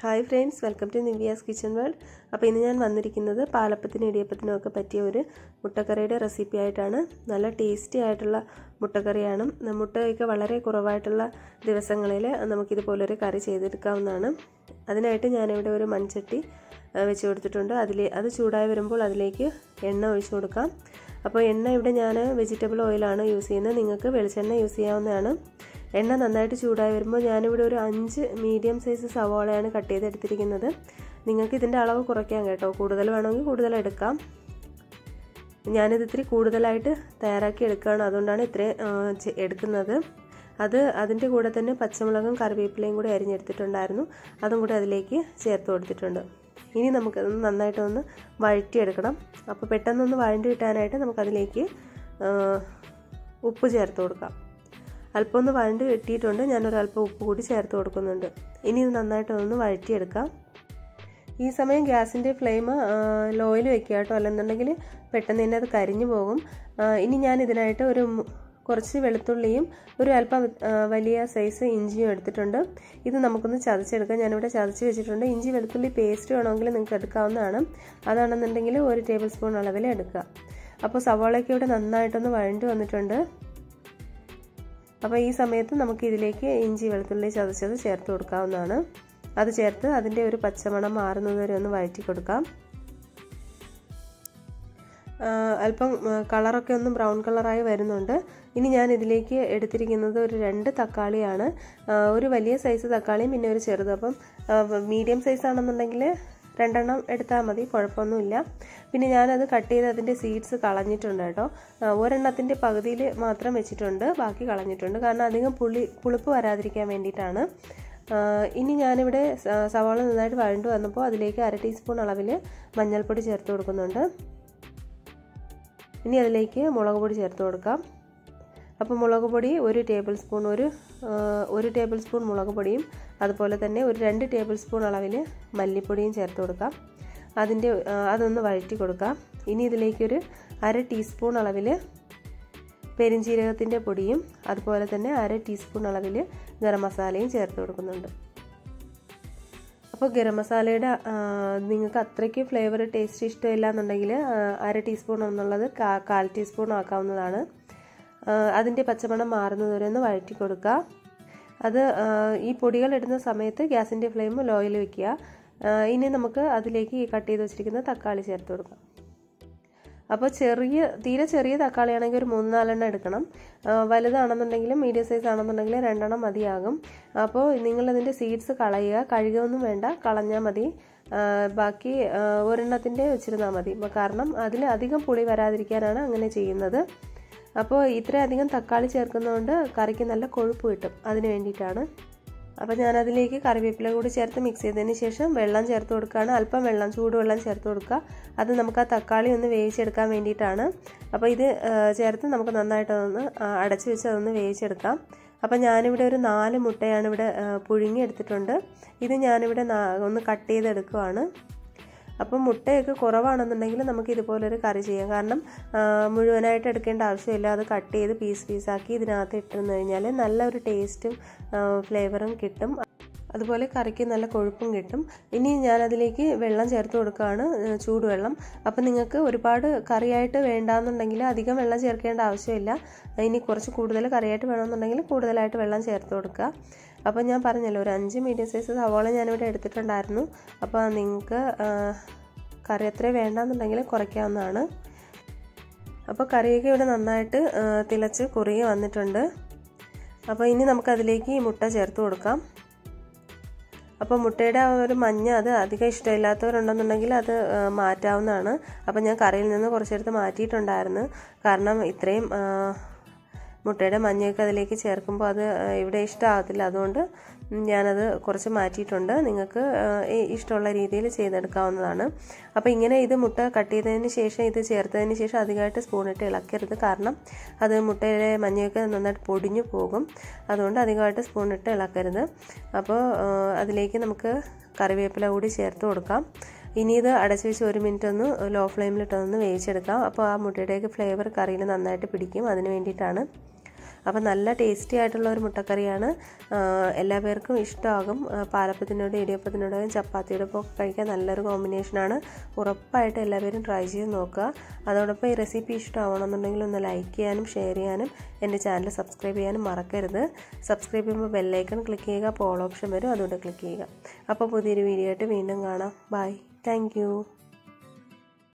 Hi friends welcome to Nivya's kitchen world. അപ്പോൾ ഇന്ന് ഞാൻ വന്നിരിക്കുന്നത് പാലപ്പത്തിനും ഇടിയപ്പത്തിനും ഒക്കെ പറ്റിയ ഒരു മുട്ടക്കറിയുടെ റെസിപ്പി ആയിട്ടാണ്. നല്ല ടേസ്റ്റി ആയിട്ടുള്ള മുട്ടക്കറിയാണ്. മുട്ടയൊക്കെ വളരെ കുറവായിട്ടുള്ള ദിവസങ്ങളിൽ നമുക്കിതുപോലൊരു കറി ചെയ്തെടുക്കാവുന്നതാണ്. അതിനായിട്ട് ഞാനിവിടെ ഒരു മൺചട്ടി വെച്ച് കൊടുത്തിട്ടുണ്ട്. അതിൽ അത് ചൂടായി വരുമ്പോൾ അതിലേക്ക് എണ്ണ ഒഴിച്ചു കൊടുക്കാം. അപ്പോൾ എണ്ണ ഇവിടെ ഞാൻ വെജിറ്റബിൾ ഓയിലാണ് യൂസ് ചെയ്യുന്നത്. നിങ്ങൾക്ക് വെളിച്ചെണ്ണ യൂസ് ചെയ്യാവുന്നതാണ്. എണ്ണ നന്നായിട്ട് ചൂടായി വരുമ്പോൾ ഞാനിവിടെ ഒരു അഞ്ച് മീഡിയം സൈസ് സവാളയാണ് കട്ട് ചെയ്തെടുത്തിരിക്കുന്നത്. നിങ്ങൾക്ക് ഇതിന്റെ അളവ് കുറയ്ക്കാം കേട്ടോ. കൂടുതൽ വേണമെങ്കിൽ കൂടുതൽ എടുക്കാം. ഞാനിത് ഇത്തിരി കൂടുതലായിട്ട് തയ്യാറാക്കി എടുക്കുകയാണ്. അതുകൊണ്ടാണ് ഇത്രയും എടുക്കുന്നത്. അത് അതിന്റെ കൂടെ തന്നെ പച്ചമുളകും കറിവേപ്പിലയും കൂടി അരിഞ്ഞെടുത്തിട്ടുണ്ടായിരുന്നു. അതും കൂടി അതിലേക്ക് ചേർത്ത് കൊടുത്തിട്ടുണ്ട്. ഇനി നമുക്കതൊന്ന് നന്നായിട്ടൊന്ന് വഴറ്റിയെടുക്കണം. അപ്പോൾ പെട്ടെന്നൊന്ന് വഴണ്ടി കിട്ടാനായിട്ട് നമുക്കതിലേക്ക് ഉപ്പ് ചേർത്ത് കൊടുക്കാം. അല്പം ഒന്ന് വഴണ്ട് കിട്ടിയിട്ടുണ്ട്. ഞാനൊരല്പം ഉപ്പ് കൂടി ചേർത്ത് കൊടുക്കുന്നുണ്ട്. ഇനി ഇത് നന്നായിട്ടൊന്ന് വഴറ്റിയെടുക്കാം. ഈ സമയം ഗ്യാസിന്റെ ഫ്ലെയിം ലോയിൽ വെക്കുക കേട്ടോ. അല്ലെന്നുണ്ടെങ്കിൽ പെട്ടെന്ന് തന്നെ അത് കരിഞ്ഞു പോകും. ഇനി ഞാൻ ഇതിനായിട്ട് ഒരു കുറച്ച് വെളുത്തുള്ളിയും ഒരു അല്പം വലിയ സൈസ് ഇഞ്ചിയും എടുത്തിട്ടുണ്ട്. ഇത് നമുക്കൊന്ന് ചതച്ചെടുക്കാം. ഞാനിവിടെ ചതച്ച് വെച്ചിട്ടുണ്ട്. ഇഞ്ചി വെളുത്തുള്ളി പേസ്റ്റ് വേണമെങ്കിൽ നിങ്ങൾക്ക് എടുക്കാവുന്നതാണ്. അതാണെന്നുണ്ടെങ്കിൽ ഒരു ടേബിൾ സ്പൂൺ അളവിൽ എടുക്കുക. അപ്പോൾ സവാളയ്ക്ക് ഇവിടെ നന്നായിട്ടൊന്ന് വഴണ്ടി വന്നിട്ടുണ്ട്. അപ്പോൾ ഈ സമയത്ത് നമുക്ക് ഇതിലേക്ക് ഇഞ്ചി വെളുത്തുള്ളി ചതച്ചത് ചേർത്ത് കൊടുക്കാവുന്നതാണ്. അത് ചേർത്ത് അതിന്റെ ഒരു പച്ചമണം മാറുന്നത് വരെ ഒന്ന് വഴറ്റി കൊടുക്കാം. അല്പം കളറൊക്കെ ഒന്ന് ബ്രൗൺ കളറായി വരുന്നുണ്ട്. ഇനി ഞാൻ ഇതിലേക്ക് എടുത്തിരിക്കുന്നത് ഒരു രണ്ട് തക്കാളിയാണ്. ഒരു വലിയ സൈസ് തക്കാളിയും പിന്നെ ഒരു ചെറുത്. അപ്പം മീഡിയം സൈസ് ആണെന്നുണ്ടെങ്കിൽ രണ്ടെണ്ണം എടുത്താൽ മതി കുഴപ്പമൊന്നുമില്ല. പിന്നെ ഞാനത് കട്ട് ചെയ്ത് അതിന്റെ സീഡ്സ് കളഞ്ഞിട്ടുണ്ട് കേട്ടോ. ഒരെണ്ണത്തിന്റെ പകുതിയിൽ മാത്രം വെച്ചിട്ടുണ്ട് ബാക്കി കളഞ്ഞിട്ടുണ്ട്. കാരണം അധികം പുളി പുളിപ്പ് വരാതിരിക്കാൻ വേണ്ടിയിട്ടാണ്. ഇനി ഞാനിവിടെ സവാള നന്നായിട്ട് വഴണ്ടു വന്നപ്പോൾ അതിലേക്ക് അര ടീസ്പൂൺ അളവിൽ മഞ്ഞൾപ്പൊടി ചേർത്ത് കൊടുക്കുന്നുണ്ട്. ഇനി അതിലേക്ക് മുളക് പൊടി ചേർത്ത് കൊടുക്കാം. അപ്പോൾ മുളക് പൊടി ഒരു ടേബിൾ സ്പൂൺ ഒരു ഒരു ടേബിൾ സ്പൂൺ മുളക് പൊടിയും അതുപോലെ തന്നെ ഒരു രണ്ട് ടേബിൾ സ്പൂൺ അളവിൽ മല്ലിപ്പൊടിയും ചേർത്ത് കൊടുക്കാം. അതിന്റെ അതൊന്ന് വഴറ്റി കൊടുക്കാം. ഇനി ഇതിലേക്കൊരു അര ടീസ്പൂൺ അളവിൽ പെരിഞ്ചീരകത്തിന്റെ പൊടിയും അതുപോലെ തന്നെ അര ടീസ്പൂൺ അളവിൽ ഗരം മസാലയും ചേർത്ത് കൊടുക്കുന്നുണ്ട്. അപ്പോൾ ഗരം മസാലയുടെ നിങ്ങൾക്ക് അത്രയ്ക്ക് ഫ്ലേവർ ടേസ്റ്റ് ഇഷ്ടമില്ല എന്നുണ്ടെങ്കിൽ അര ടീസ്പൂൺ എന്നുള്ളത് കാൽ ടീസ്പൂൺ ആക്കാവുന്നതാണ്. അതിന്റെ പച്ചമണം മാറുന്നത് വരെ ഒന്ന് വഴറ്റി കൊടുക്കുക. അത് ഈ പൊടികൾ ഇടുന്ന സമയത്ത് ഗ്യാസിന്റെ ഫ്ലെയിം ലോയിൽ വെക്കുക. ഇനി നമുക്ക് അതിലേക്ക് ഈ കട്ട് ചെയ്ത് വെച്ചിരിക്കുന്ന തക്കാളി ചേർത്ത് കൊടുക്കാം. അപ്പോൾ ചെറിയ തീരെ ചെറിയ തക്കാളിയാണെങ്കിൽ ഒരു മൂന്ന് നാലെണ്ണം എടുക്കണം വലുതാണെന്നുണ്ടെങ്കിലും മീഡിയം സൈസ് ആണെന്നുണ്ടെങ്കിൽ രണ്ടെണ്ണം മതിയാകും. അപ്പോൾ നിങ്ങളതിന്റെ സീഡ്സ് കളയുക. കഴുകൊന്നും വേണ്ട കളഞ്ഞാൽ മതി. ബാക്കി ഒരെണ്ണത്തിന്റെ വെച്ചിരുന്നാൽ മതി. കാരണം അതിൽ അധികം പുളി വരാതിരിക്കാനാണ് അങ്ങനെ ചെയ്യുന്നത്. അപ്പോൾ ഇത്രയധികം തക്കാളി ചേർക്കുന്നതുകൊണ്ട് കറിക്ക് നല്ല കൊഴുപ്പ് കിട്ടും. അതിന് വേണ്ടിയിട്ടാണ്. അപ്പോൾ ഞാനതിലേക്ക് കറിവേപ്പില കൂടി ചേർത്ത് മിക്സ് ചെയ്തതിന് ശേഷം വെള്ളം ചേർത്ത് കൊടുക്കുകയാണ്. അല്പം വെള്ളം ചൂടുവെള്ളം ചേർത്ത് കൊടുക്കുക. അത് നമുക്ക് ആ തക്കാളി ഒന്ന് വേവിച്ചെടുക്കാൻ വേണ്ടിയിട്ടാണ്. അപ്പോൾ ഇത് ചേർത്ത് നമുക്ക് നന്നായിട്ടൊന്ന് അടച്ചു വെച്ച് അതൊന്ന് വേവിച്ചെടുക്കാം. അപ്പോൾ ഞാനിവിടെ ഒരു നാല് മുട്ടയാണ് ഇവിടെ പുഴുങ്ങി എടുത്തിട്ടുണ്ട്. ഇത് ഞാനിവിടെ ഒന്ന് കട്ട് ചെയ്തെടുക്കുവാണ്. അപ്പം മുട്ടയൊക്കെ കുറവാണെന്നുണ്ടെങ്കിൽ നമുക്ക് ഇതുപോലൊരു കറി ചെയ്യാം. കാരണം മുഴുവനായിട്ട് എടുക്കേണ്ട ആവശ്യമില്ല. അത് കട്ട് ചെയ്ത് പീസ് പീസാക്കി ഇതിനകത്ത് ഇട്ടിരുന്നു കഴിഞ്ഞാൽ നല്ലൊരു ടേസ്റ്റും ഫ്ലേവറും കിട്ടും. അതുപോലെ കറിക്ക് നല്ല കൊഴുപ്പും കിട്ടും. ഇനി ഞാനതിലേക്ക് വെള്ളം ചേർത്ത് കൊടുക്കുകയാണ് ചൂടുവെള്ളം. അപ്പം നിങ്ങൾക്ക് ഒരുപാട് കറിയായിട്ട് വേണ്ടാന്നുണ്ടെങ്കിൽ അധികം വെള്ളം ചേർക്കേണ്ട ആവശ്യമില്ല. ഇനി കുറച്ച് കൂടുതൽ കറിയായിട്ട് വേണമെന്നുണ്ടെങ്കിൽ കൂടുതലായിട്ട് വെള്ളം ചേർത്ത് കൊടുക്കുക. അപ്പോൾ ഞാൻ പറഞ്ഞല്ലോ ഒരു അഞ്ച് മീഡിയം സൈസ് സവാള ഞാനിവിടെ എടുത്തിട്ടുണ്ടായിരുന്നു. അപ്പോൾ നിങ്ങൾക്ക് കറി എത്ര വേണ്ടെന്നുണ്ടെങ്കിൽ കുറയ്ക്കാവുന്നതാണ്. അപ്പോൾ കറിയൊക്കെ ഇവിടെ നന്നായിട്ട് തിളച്ച് കുറുകി വന്നിട്ടുണ്ട്. അപ്പോൾ ഇനി നമുക്കതിലേക്ക് ഈ മുട്ട ചേർത്ത് കൊടുക്കാം. അപ്പോൾ മുട്ടയുടെ ആ ഒരു മഞ്ഞ അത് അധികം ഇഷ്ടമില്ലാത്തവരുണ്ടെന്നുണ്ടെങ്കിൽ അത് മാറ്റാവുന്നതാണ്. അപ്പോൾ ഞാൻ കറിയിൽ നിന്ന് കുറച്ചെടുത്ത് മാറ്റിയിട്ടുണ്ടായിരുന്നു. കാരണം ഇത്രയും മുട്ടയുടെ മഞ്ഞയൊക്കെ അതിലേക്ക് ചേർക്കുമ്പോൾ അത് ഇവിടെ ഇഷ്ടമാകത്തില്ല അതുകൊണ്ട് ഞാനത് കുറച്ച് മാറ്റിയിട്ടുണ്ട്. നിങ്ങൾക്ക് ഇഷ്ടമുള്ള രീതിയിൽ ചെയ്തെടുക്കാവുന്നതാണ്. അപ്പോൾ ഇങ്ങനെ ഇത് മുട്ട കട്ട് ചെയ്തതിന് ശേഷം ഇത് ചേർത്തതിന് ശേഷം അധികമായിട്ട് സ്പൂണിട്ട് ഇളക്കരുത്. കാരണം അത് മുട്ടയുടെ മഞ്ഞയൊക്കെ നന്നായിട്ട് പൊടിഞ്ഞു പോകും. അതുകൊണ്ട് അധികമായിട്ട് സ്പൂണിട്ട് ഇളക്കരുത്. അപ്പോൾ അതിലേക്ക് നമുക്ക് കറിവേപ്പില കൂടി ചേർത്ത് കൊടുക്കാം. ഇനി ഇത് അടച്ചു വെച്ച് ഒരു മിനിറ്റ് ഒന്ന് ലോ ഫ്ലെയിമിലിട്ടൊന്ന് വേവിച്ചെടുക്കാം. അപ്പോൾ ആ മുട്ടയുടെയൊക്കെ ഫ്ലേവർ കറിയിൽ നന്നായിട്ട് പിടിക്കും. അതിന് വേണ്ടിയിട്ടാണ്. അപ്പോൾ നല്ല ടേസ്റ്റി ആയിട്ടുള്ള ഒരു മുട്ടക്കറിയാണ്. എല്ലാ പേർക്കും ഇഷ്ടമാകും. പാലപ്പത്തിനോടും ഇടിയപ്പത്തിനോടും ചപ്പാത്തിയുടെ ഒപ്പം കഴിക്കാൻ നല്ലൊരു കോമ്പിനേഷനാണ് ഉറപ്പായിട്ട് എല്ലാവരും ട്രൈ ചെയ്ത് നോക്കുക. അതോടൊപ്പം ഈ റെസിപ്പി ഇഷ്ടമാവണമെന്നുണ്ടെങ്കിൽ ഒന്ന് ലൈക്ക് ചെയ്യാനും ഷെയർ ചെയ്യാനും എന്റെ ചാനൽ സബ്സ്ക്രൈബ് ചെയ്യാനും മറക്കരുത്. സബ്സ്ക്രൈബ് ചെയ്യുമ്പോൾ ബെല്ലൈക്കൺ ക്ലിക്ക് ചെയ്യുക പോൾ ഓപ്ഷൻ വരും അതുകൊണ്ട് ക്ലിക്ക് ചെയ്യുക. അപ്പോൾ പുതിയൊരു വീഡിയോ ആയിട്ട് വീണ്ടും കാണാം. Bye thank